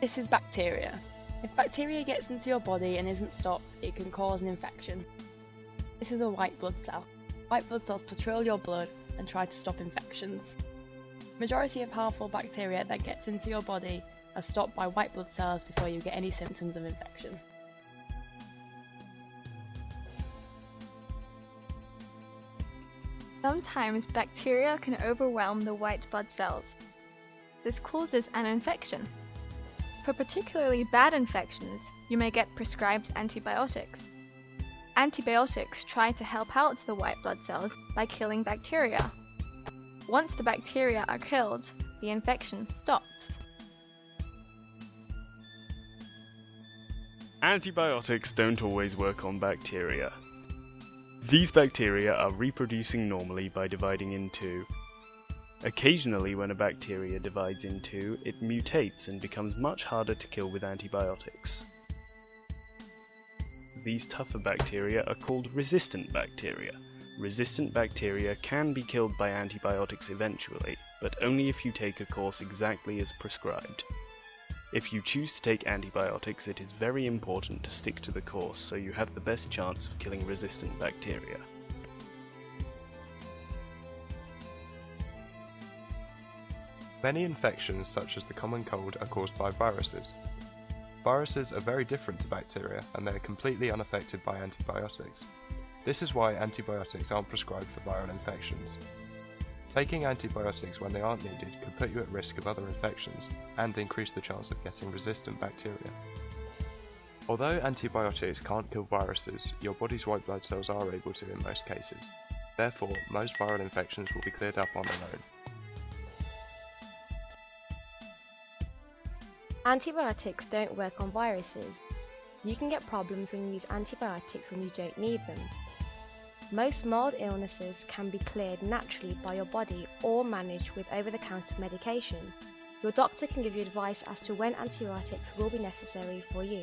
This is bacteria. If bacteria gets into your body and isn't stopped, it can cause an infection. This is a white blood cell. White blood cells patrol your blood and try to stop infections. Majority of harmful bacteria that gets into your body are stopped by white blood cells before you get any symptoms of infection. Sometimes bacteria can overwhelm the white blood cells. This causes an infection. For particularly bad infections, you may get prescribed antibiotics. Antibiotics try to help out the white blood cells by killing bacteria. Once the bacteria are killed, the infection stops. Antibiotics don't always work on bacteria. These bacteria are reproducing normally by dividing in two. Occasionally when a bacteria divides in two, it mutates and becomes much harder to kill with antibiotics. These tougher bacteria are called resistant bacteria. Resistant bacteria can be killed by antibiotics eventually, but only if you take a course exactly as prescribed. If you choose to take antibiotics, it is very important to stick to the course so you have the best chance of killing resistant bacteria. Many infections, such as the common cold, are caused by viruses. Viruses are very different to bacteria and they are completely unaffected by antibiotics. This is why antibiotics aren't prescribed for viral infections. Taking antibiotics when they aren't needed could put you at risk of other infections and increase the chance of getting resistant bacteria. Although antibiotics can't kill viruses, your body's white blood cells are able to in most cases. Therefore, most viral infections will be cleared up on their own. Antibiotics don't work on viruses. You can get problems when you use antibiotics when you don't need them. Most mild illnesses can be cleared naturally by your body or managed with over-the-counter medication. Your doctor can give you advice as to when antibiotics will be necessary for you.